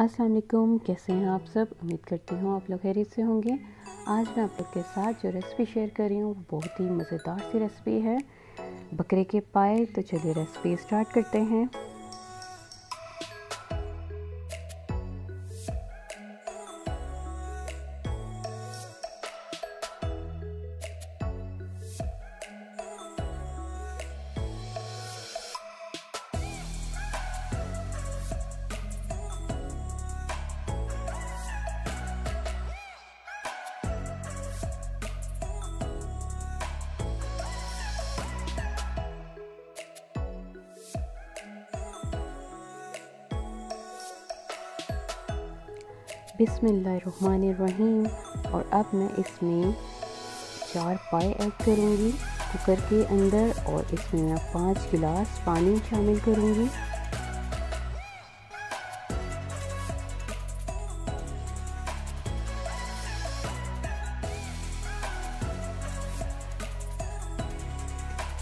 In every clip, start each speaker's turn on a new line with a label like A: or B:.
A: अस्सलाम वालेकुम, कैसे हैं आप सब? उम्मीद करती हूँ आप लोग खैरियत से होंगे। आज मैं आप लोग के साथ जो रेसिपी शेयर कर रही हूँ, वो बहुत ही मज़ेदार सी रेसिपी है। बकरे के पाए तो चलिए रेसिपी स्टार्ट करते हैं। बिसमीम और अब मैं इसमें चार पाए ऐड करूँगी, कुकर के अंदर और इसमें मैं पाँच गिलास पानी शामिल करूँगी।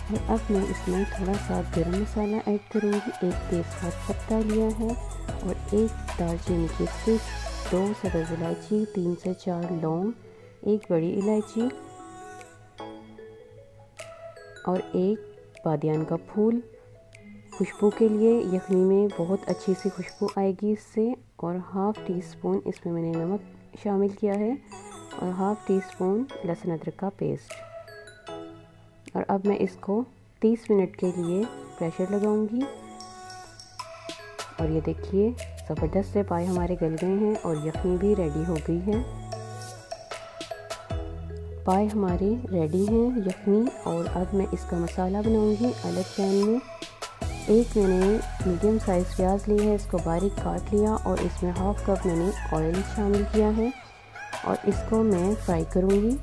A: और अब मैं इसमें थोड़ा सा गर्म मसाला ऐड करूँगी। एक तेज़पात पत्ता लिया है और एक दालचीनी की स्टिक। दो सब्ज़ इलायची, तीन से चार लौंग, एक बड़ी इलायची और एक बादियान का फूल। खुशबू के लिए यखनी में बहुत अच्छी सी खुशबू आएगी इससे और हाफ़ टी स्पून इसमें मैंने नमक शामिल किया है और हाफ़ टी स्पून लहसुन अदरक का पेस्ट। और अब मैं इसको 30 मिनट के लिए प्रेशर लगाऊँगी। और ये देखिए ज़बरदस्त से पाए हमारे गल गए हैं और यखनी भी रेडी हो गई है। पाए हमारे रेडी हैं यखनी और अब मैं इसका मसाला बनाऊँगी अलग पैन में। एक मैंने मीडियम साइज़ प्याज ली है, इसको बारीक काट लिया और इसमें हाफ़ कप मैंने ऑयल शामिल किया है और इसको मैं फ्राई करूँगी।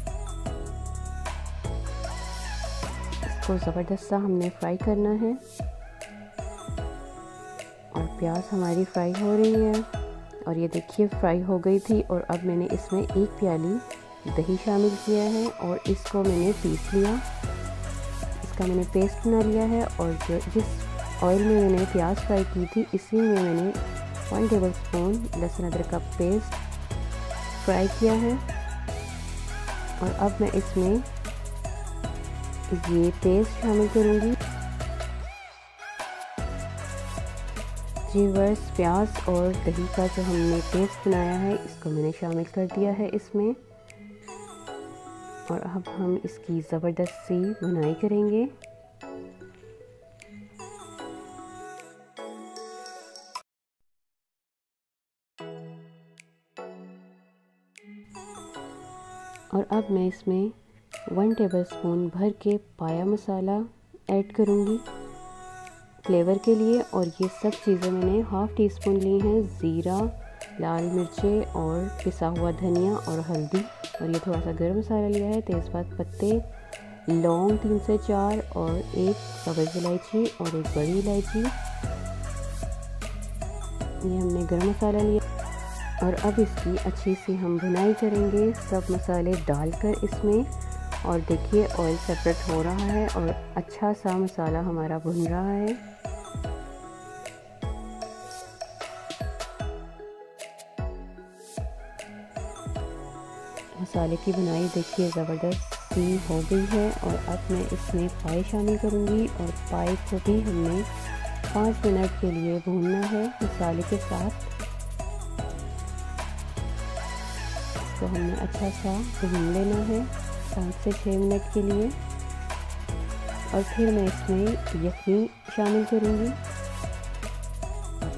A: इसको ज़बरदस्त सा हमने फ्राई करना है। और प्याज हमारी फ्राई हो रही है। और ये देखिए, फ्राई हो गई थी और अब मैंने इसमें एक प्याली दही शामिल किया है और इसको मैंने पीस लिया। इसका मैंने पेस्ट बना लिया है और जो, जिस ऑयल में मैंने प्याज फ्राई की थी, इसी में मैंने वन टेबल स्पून लहसुन अदरक का पेस्ट फ्राई किया है। और अब मैं इसमें ये पेस्ट शामिल करूँगी। जीवर्स प्याज और दही का जो हमने पेस्ट बनाया है, इसको मैंने शामिल कर दिया है इसमें। और अब हम इसकी ज़बरदस्त सी बुनाई करेंगे। और अब मैं इसमें वन टेबलस्पून भर के पाया मसाला ऐड करूँगी। फ्लेवर के लिए और ये सब चीज़ें मैंने हाफ़ टी स्पून ली हैं ज़ीरा, लाल मिर्चें और पिसा हुआ धनिया और हल्दी। और ये थोड़ा सा गर्म मसाला लिया है, तेज़पात पत्ते, लौंग तीन से चार और एक सब्ज़ इलायची और एक बड़ी इलायची। ये हमने गर्म मसाला लिया। और अब इसकी अच्छी सी हम भुनाई करेंगे। सब मसाले डालकर इसमें और देखिए ऑयल सेपरेट हो रहा है और अच्छा सा मसाला हमारा भुन रहा है। मसाले की बनाई देखिए, ज़बरदस्त सी हो गई है और अब मैं इसमें पाए शामिल करूँगी और पाए को भी हमने पाँच मिनट के लिए भूनना है मसाले के साथ। इसको हमने अच्छा सा भून लेना है। पाँच से छः मिनट के लिए। और फिर मैं इसमें यखनी शामिल करूँगी।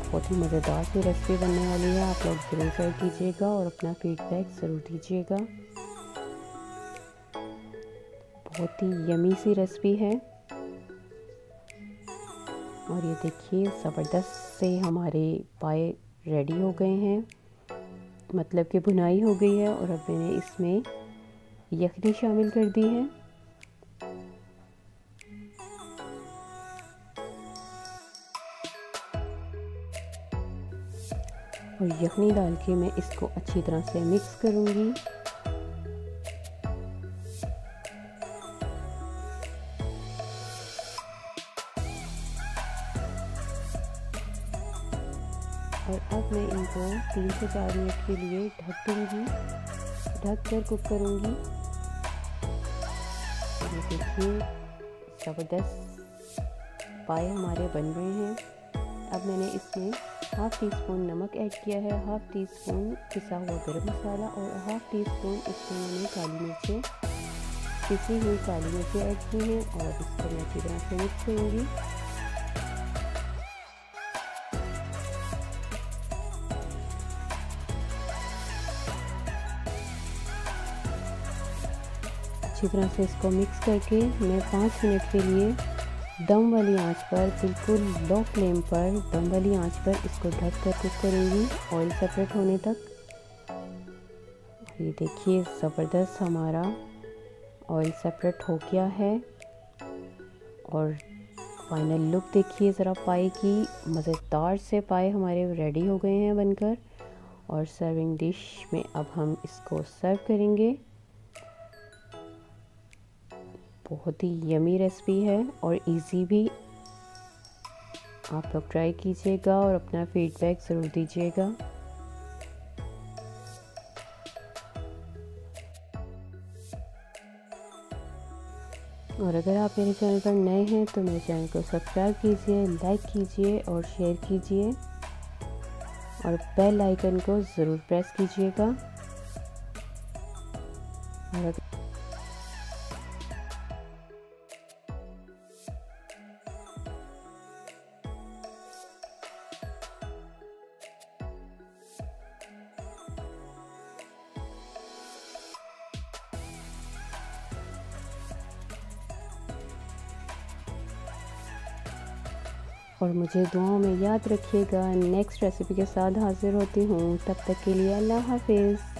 A: बहुत ही मज़ेदार सी रेसिपी बनने वाली है। आप लोग ज़रूर ट्राई कीजिएगा और अपना फीडबैक ज़रूर दीजिएगा। बहुत ही यमी सी रेसिपी है। और ये देखिए, ज़बरदस्त से हमारे पाए रेडी हो गए हैं। मतलब कि बुनाई हो गई है और अब मैंने इसमें यखनी शामिल कर दी है। और यखनी डाल के मैं इसको अच्छी तरह से मिक्स करूँगी। और अब मैं इनको तीन से चार मिनट के लिए ढक दूँगी। ढक कर कुक करूँगी। ये देखिए, ज़बरदस्त पाए हमारे बन रहे हैं। अब मैंने इसमें हाफ़ टी स्पून नमक ऐड किया है। हाफ़ टी स्पून पिसा हुआ गर्म मसाला और हाफ़ टी स्पून इसमें मैंने काली मिर्चें पिसी हुई काली मिर्चें ऐड की हैं और इसको मैं अच्छी तरह से मिक्स करूँगी। अच्छी तरह से इसको मिक्स करके मैं पाँच मिनट के लिए दम वाली आँच पर बिल्कुल लो फ्लेम पर दम वाली आँच पर इसको ढक कर कुक करूँगी। ऑयल सेपरेट होने तक। ये देखिए, ज़बरदस्त हमारा ऑयल सेपरेट हो गया है। और फाइनल लुक देखिए ज़रा पाए की। मज़ेदार से पाए हमारे रेडी हो गए हैं बनकर। और सर्विंग डिश में अब हम इसको सर्व करेंगे। बहुत ही यमी रेसिपी है और इजी भी। आप लोग ट्राई कीजिएगा और अपना फीडबैक ज़रूर दीजिएगा। और अगर आप मेरे चैनल पर नए हैं तो मेरे चैनल को सब्सक्राइब कीजिए लाइक कीजिए और शेयर कीजिए। और बेल आइकन को ज़रूर प्रेस कीजिएगा। और और मुझे दुआओं में याद रखिएगा। नेक्स्ट रेसिपी के साथ हाजिर होती हूँ। तब तक के लिए अल्लाह हाफिज़।